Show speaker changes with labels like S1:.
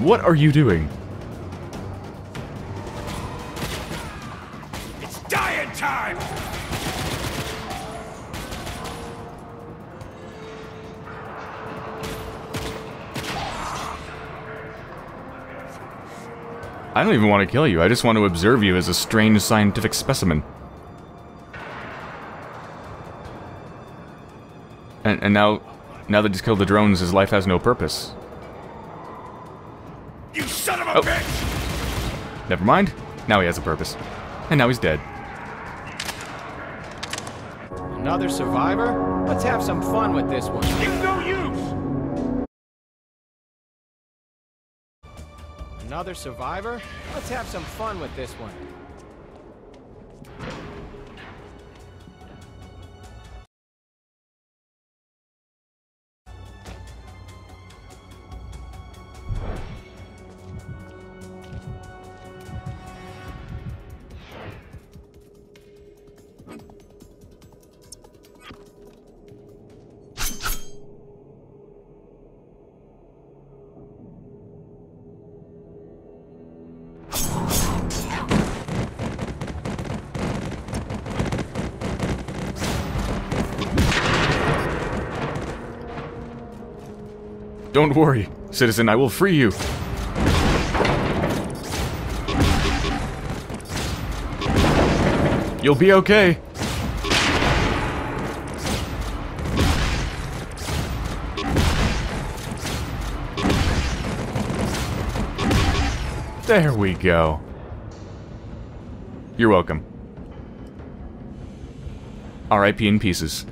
S1: What are you doing?
S2: It's dying time!
S1: I don't even want to kill you. I just want to observe you as a strange scientific specimen. And, and now, now that he's killed the drones, his life has no purpose.
S2: You son of a
S1: Oh.
S2: bitch!
S1: Never mind. Now he has a purpose. And now he's dead.
S3: Another survivor? Let's have some fun with this one.
S2: You no use!
S3: Another survivor? Let's have some fun with this one.
S1: Don't worry, citizen, I will free you. You'll be okay. There we go. You're welcome. RIP in pieces.